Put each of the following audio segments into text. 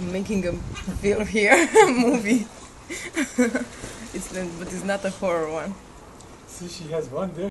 making a film here, movie. it's but it's not a horror one. See, she has one there.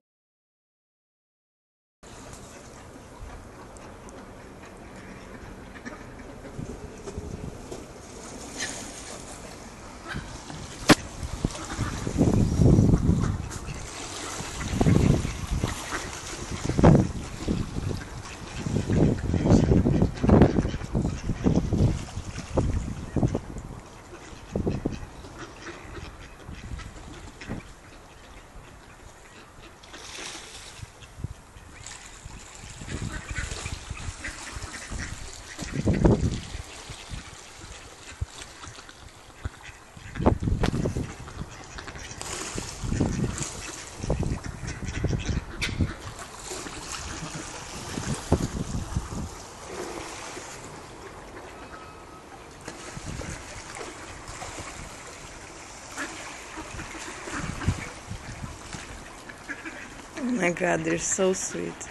Oh my god, they're so sweet.